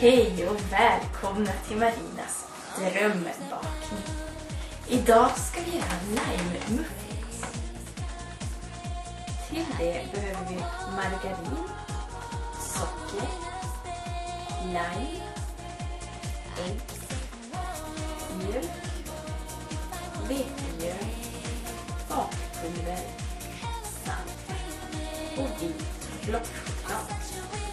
Hej och välkomna till Marinas drömbakning. Idag ska vi göra lime-muffins. Till det behöver vi margarin, socker, lime, ägg, mjölk, vetemjöl, bakpulver, salt och vit blockchoklad.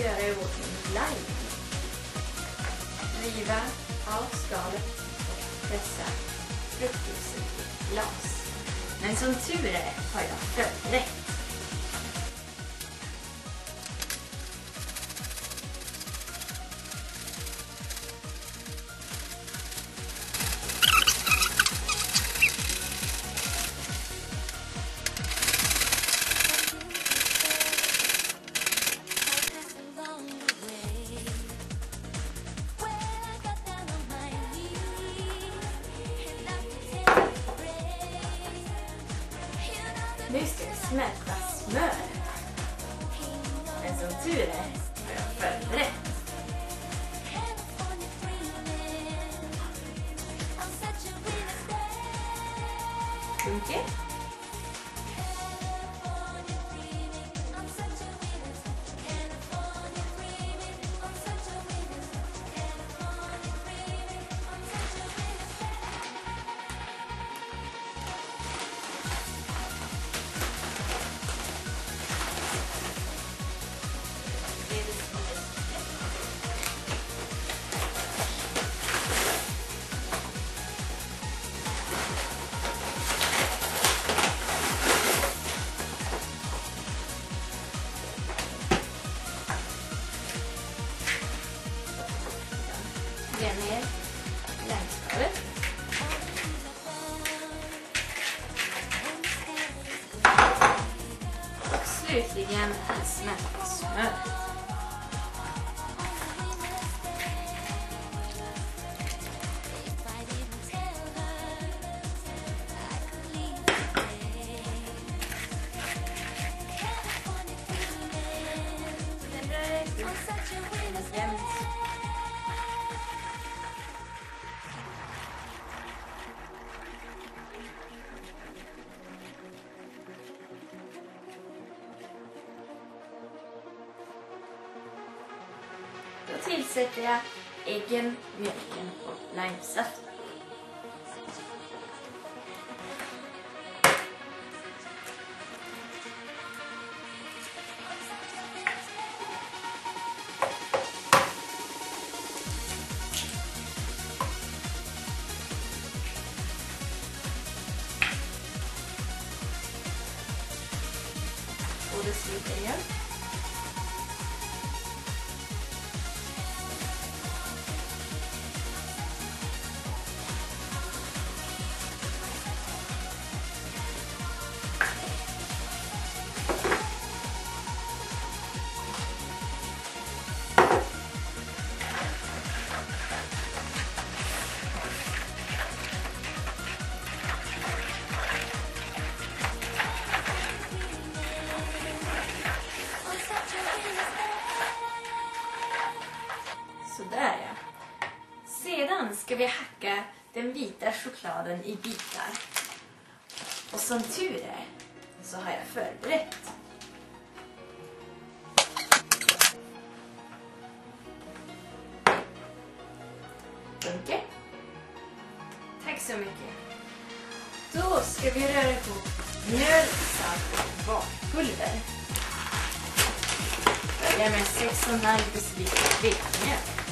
Göra i vårt lime. Riva av skalet och pressa fruktjuicen i glas. Men som tur är har jag förberett. Nu ska vi smälta smör. Men som tur är har jag förberett. Funkar? Slutligen en smältspö. Tillsätter jag äggen, mjölken och limesaften. Och det slutar igen. Ska vi hacka den vita chokladen i bitar. Och som tur är så har jag förberett. Bunke. Tack så mycket. Då ska vi röra ihop mjöl, salt och bakpulver. Börja med 6,5 deciliter vetemjöl.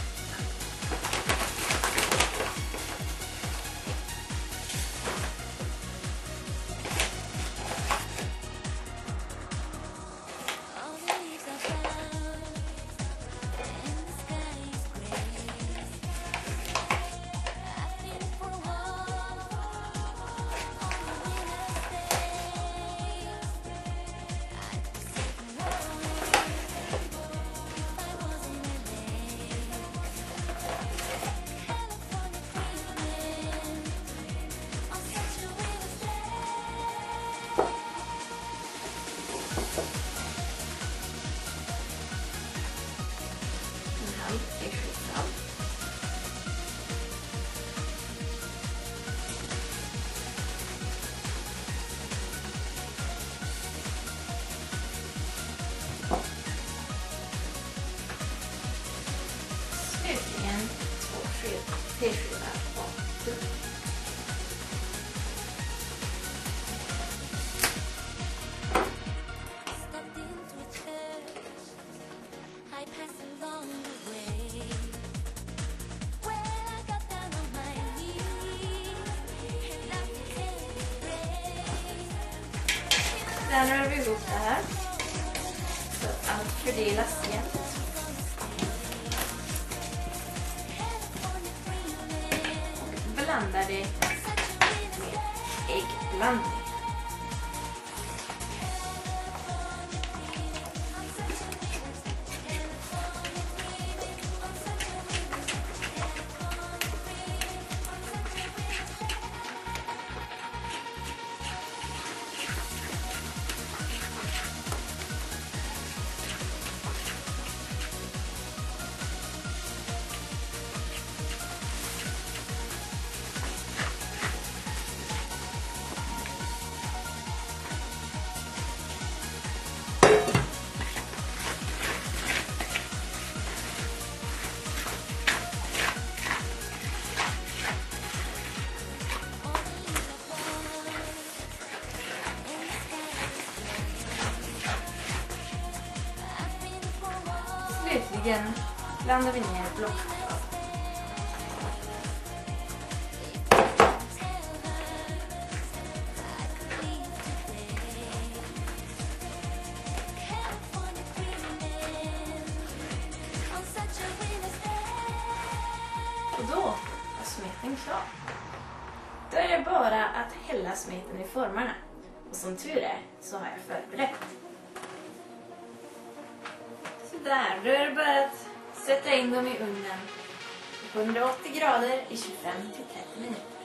Där rör vi ihop det här. Så att allt fördelas igen. Dreaming, Blandar det med äggblandning. Slutligen blandar vi ner blockchoklad. Och då är smeten klar. Då är det bara att hälla smeten i formarna. Och som tur är så har jag förberett. Sådär, då är det bara att sätta in dem i ugnen 180 grader i 25-30 minuter.